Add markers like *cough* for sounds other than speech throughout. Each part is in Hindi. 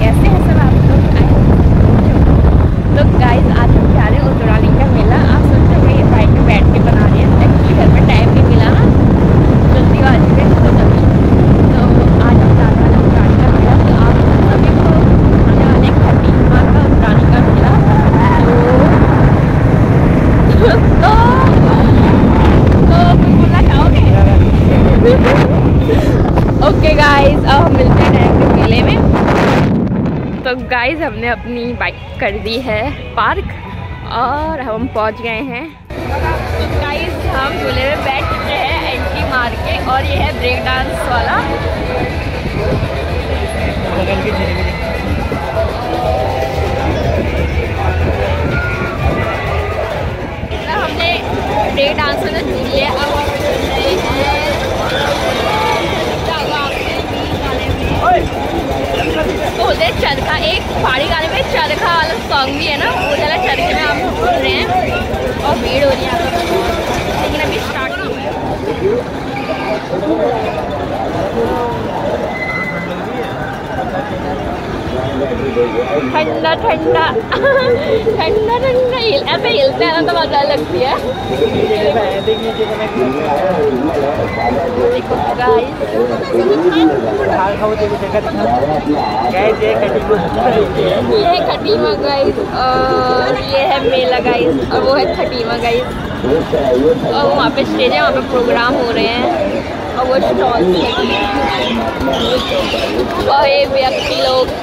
कैसे हैं सब आप लोग? तो गाइस आज हम जा रहे हैं उत्तरायणी का मेला। आप सोच रहे ये बाइक में बैठ के बना रहे हैं। एक्चुअली घर में टाइम नहीं मिला। जल्दी आ चुके तो तभी। तो आज हम जा रहे हैं उत्तरायणी का मेला। तो आप सभी को आने वाले माँ का उत्तरायणी का मेला। तो तो तो ओके गाइस अब हम मिलते हैं डायरेक्ट मेले में। तो गाइज़ हमने अपनी बाइक कर दी है पार्क और हम पहुँच गए हैं। तो गाइज़ हम झूले में बैठ चुके हैं एंट्री मार के और ये है ब्रेक डांस वाला। ठंडा ठंडा ठंडा ठंडा हिल ऐसे हिलते हैं ना तो मज़ा लगती है ये है खटीमा गाइस और ये है मेला गाइस और वो है खटीमा गाइस और वहाँ पे स्टेज है वहाँ पे प्रोग्राम हो रहे हैं और वो स्टॉल और ये व्यक्ति लोग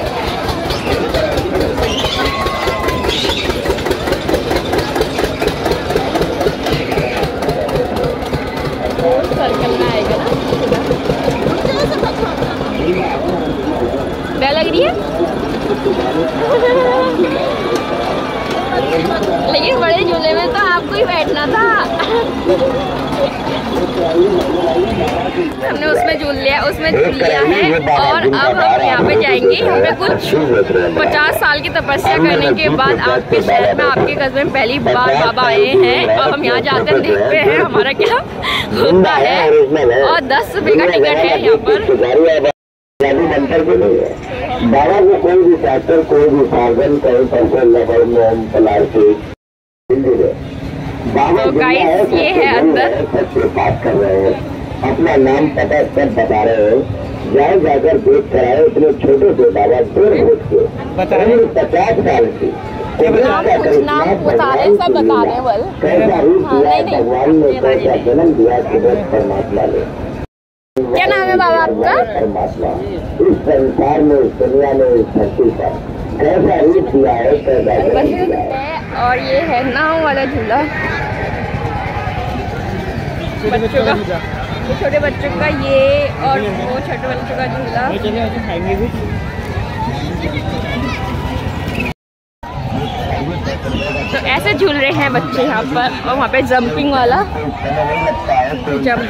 सर्कल में आएगा ना डर लग रही है लेकिन बड़े झूले में तो आपको ही बैठना था। हमने उसमें झूल लिया उसमें झूल लिया है। और अब हम यहाँ पे जाएँगे। यहाँ पे कुछ पचास साल की तपस्या करने के बाद आपके शहर में आपके कस्बे में पहली बार बाबा आए हैं और हम यहाँ जाते हैं। देखते हैं हमारा क्या होता है और दस रुपये का टिकट है यहाँ पर। मंत्र भी नहीं है बाबा को कोई भी ट्रैक्टर कोई भी साधन कहीं पंचर नगर में हम पलार के हिंदी में बाबा तो ये सबसे है अंदर। सबसे बात कर रहे हैं। अपना नाम पता सब बता रहे हैं। जाए जाकर देख कर आए इतने छोटे से बाबा डेढ़ फुट के पचास साल की। नाम बता रहे हैं, सब बता रहे हैं बल। कैसा रूप हाँ, दिया नहीं, नहीं, भगवान ने कैसा जन्म दिया कुदरत परमात्मा ने। नाम है बाबा आपका? परमात्मा इस संसार में इस दुनिया में इस धरती पर कैसा रूप है कैसा और ये है नाव वाला झूला। बच्चों का छोटे बच्चों का ये और वो छोटे बच्चों का झूला। तो ऐसे झूल रहे हैं बच्चे यहाँ पर और वहाँ पे जंपिंग वाला। *laughs* जंप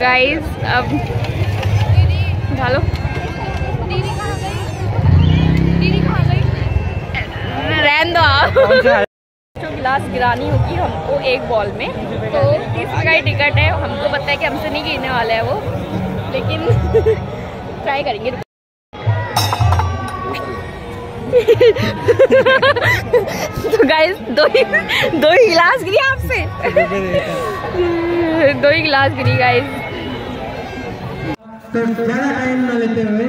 गाइस अब डालो रहन दो आप। गिलास गिरानी होगी हमको एक बॉल में तो तीस का ही टिकट है। हमको पता है कि हमसे नहीं गिरने वाला है वो, लेकिन *laughs* ट्राई करेंगे। *laughs* तो गाइस दो ही दो ही गिलास गिरी आपसे। *laughs* दो ही गिलास गिरी गाइस तो ज़्यादा टाइम ना लेते हुए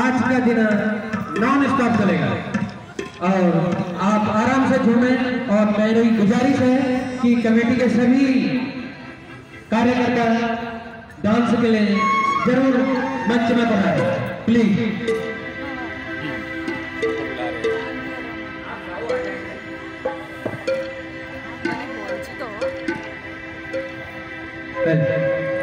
आज का दिन नॉन स्टॉप चलेगा। और आप आराम से झूमें और मेरी गुजारिश है कि कमेटी के सभी कार्यकर्ता डांस के लिए ज़रूर मंच में बनाए प्लीज़ आज का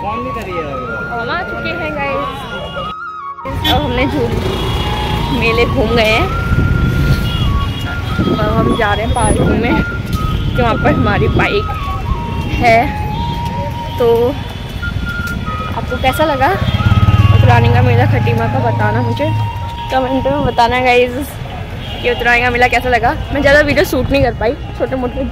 हम आ चुके हैं गाइस हमने झूल मेले घूम गए हैं। अब हम जा रहे हैं पार्किंग में कि वहाँ पर हमारी बाइक है। तो आपको कैसा लगा? उत्तरायणी का मेला, खटीमा का बताना मुझे। कमेंट में बताना गाइज़ कि उत्तरायणी का मेला कैसा लगा? मैं ज़्यादा वीडियो शूट नहीं कर पाई छोटे मोटे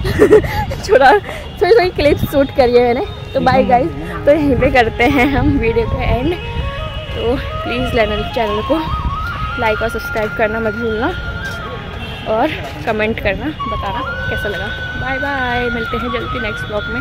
छोटा थोड़ी थोड़ी क्लिप्स शूट करी है मैंने। तो बाय गाइस तो यहीं पे करते हैं हम वीडियो का एंड तो प्लीज़ लेनल चैनल को लाइक और सब्सक्राइब करना मत भूलना। और कमेंट करना बताना कैसा लगा। बाय बाय मिलते हैं जल्दी नेक्स्ट ब्लॉग में।